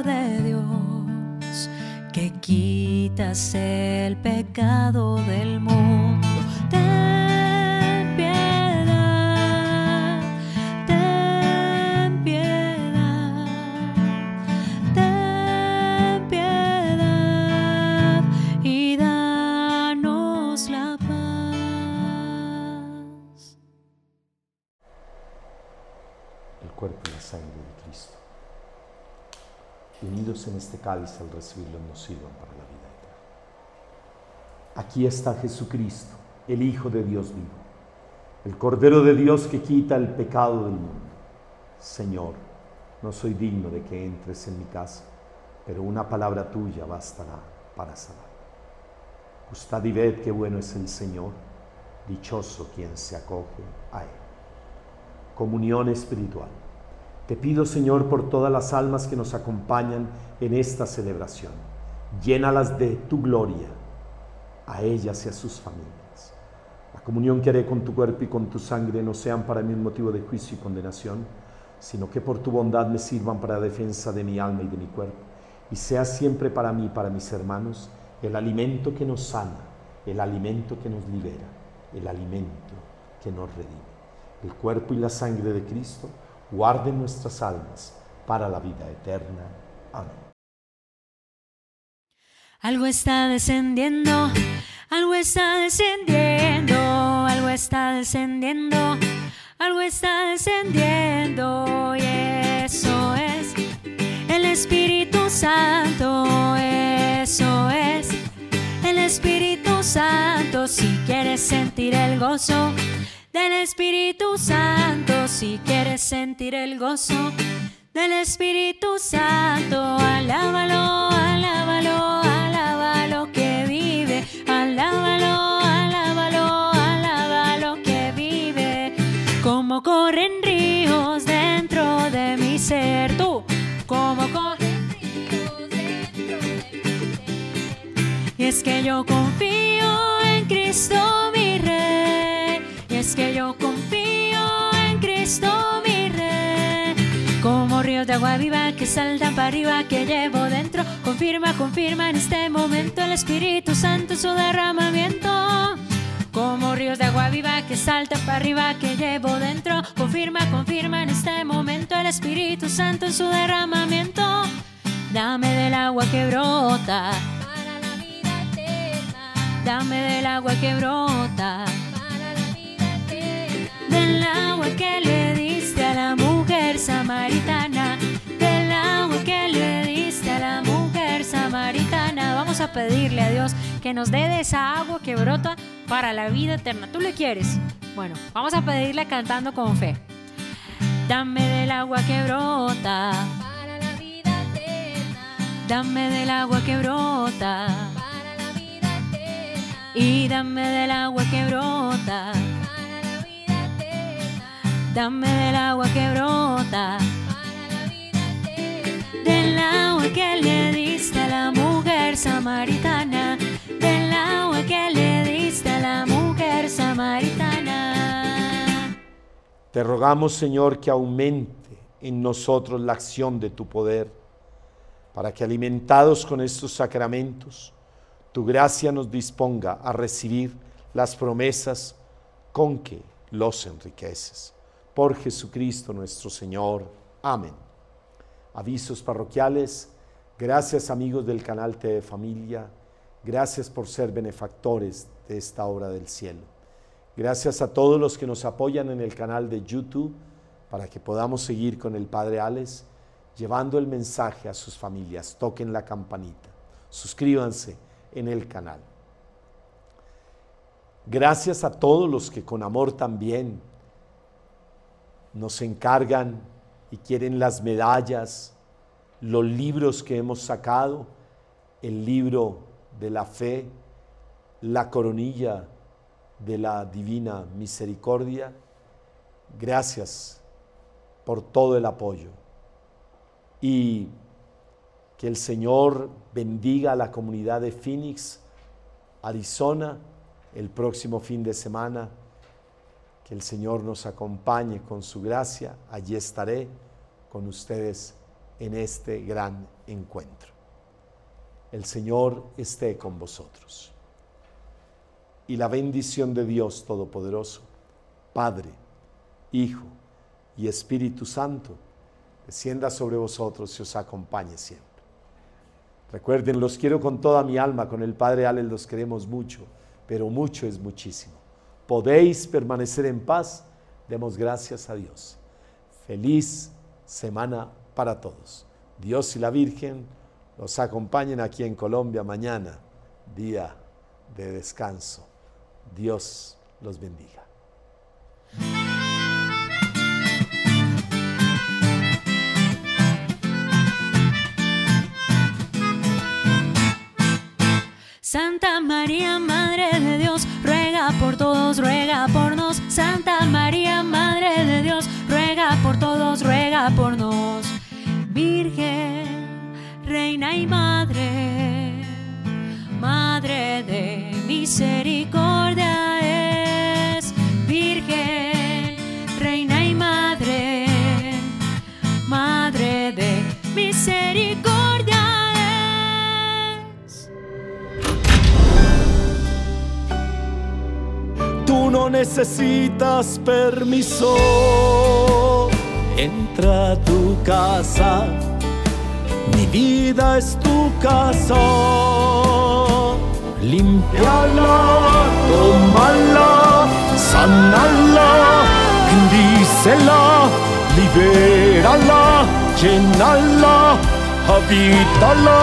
de Dios, que quitas el pecado del mundo, en este cáliz al recibirlo, nos sirvan para la vida eterna. Aquí está Jesucristo, el Hijo de Dios vivo, el Cordero de Dios que quita el pecado del mundo. Señor, no soy digno de que entres en mi casa, pero una palabra tuya bastará para sanar. Gustad y ved qué bueno es el Señor, dichoso quien se acoge a Él. Comunión espiritual. Te pido, Señor, por todas las almas que nos acompañan en esta celebración. Llénalas de tu gloria, a ellas y a sus familias. La comunión que haré con tu cuerpo y con tu sangre no sean para mí un motivo de juicio y condenación, sino que por tu bondad me sirvan para la defensa de mi alma y de mi cuerpo, y sea siempre para mí y para mis hermanos el alimento que nos sana, el alimento que nos libera, el alimento que nos redime. El cuerpo y la sangre de Cristo guarden nuestras almas para la vida eterna. Amén. Algo está descendiendo, algo está descendiendo, algo está descendiendo, algo está descendiendo y eso es el Espíritu Santo, eso es el Espíritu Santo. Si quieres sentir el gozo del Espíritu Santo, si quieres sentir el gozo. Del Espíritu Santo, alábalo, alábalo, alábalo que vive, alábalo, alábalo, alábalo que vive, como corren ríos dentro de mi ser, tú, como corren ríos dentro de mi ser. Y es que yo confío en Cristo que yo confío en Cristo mi Rey, como ríos de agua viva que saltan para arriba que llevo dentro, confirma, confirma en este momento el Espíritu Santo su derramamiento. Como ríos de agua viva que saltan para arriba que llevo dentro, confirma, confirma en este momento el Espíritu Santo en su derramamiento. Dame del agua que brota para la vida eterna. Dame del agua que brota Del agua que le diste a la mujer samaritana. Del agua que le diste a la mujer samaritana. Vamos a pedirle a Dios que nos dé de esa agua que brota para la vida eterna. ¿Tú le quieres? Bueno, vamos a pedirle cantando con fe. Dame del agua que brota para la vida eterna. Dame del agua que brota para la vida eterna. Y dame del agua que brota Dame del agua que brota para la vida. Del agua que le diste a la mujer samaritana. Del agua que le diste a la mujer samaritana. Te rogamos, Señor, que aumente en nosotros la acción de tu poder, para que alimentados con estos sacramentos, tu gracia nos disponga a recibir las promesas con que los enriqueces. Por Jesucristo nuestro Señor. Amén. Avisos parroquiales. Gracias amigos del canal TV Familia. Gracias por ser benefactores de esta obra del cielo. Gracias a todos los que nos apoyan en el canal de YouTube para que podamos seguir con el Padre Alex llevando el mensaje a sus familias. Toquen la campanita. Suscríbanse en el canal. Gracias a todos los que con amor también nos encargan y quieren las medallas, los libros que hemos sacado, el libro de la fe, la coronilla de la divina misericordia. Gracias por todo el apoyo. Y que el Señor bendiga a la comunidad de Phoenix, Arizona, el próximo fin de semana. Que el Señor nos acompañe con su gracia. Allí estaré con ustedes en este gran encuentro. El Señor esté con vosotros. Y la bendición de Dios Todopoderoso, Padre, Hijo y Espíritu Santo, descienda sobre vosotros y os acompañe siempre. Recuerden, los quiero con toda mi alma, con el Padre Alex los queremos mucho, pero mucho es muchísimo. Podéis permanecer en paz, demos gracias a Dios. Feliz semana para todos. Dios y la Virgen los acompañen aquí en Colombia mañana, día de descanso. Dios los bendiga. Santa María, Madre de Dios, por todos, ruega por nos. Santa María, Madre de Dios, ruega por todos, ruega por nos. Virgen, Reina y Madre, Madre de misericordia no necesitas permiso. Entra a tu casa. Mi vida es tu casa. Limpiala, tómala, sanala, bendícela, libérala, llénala, habítala.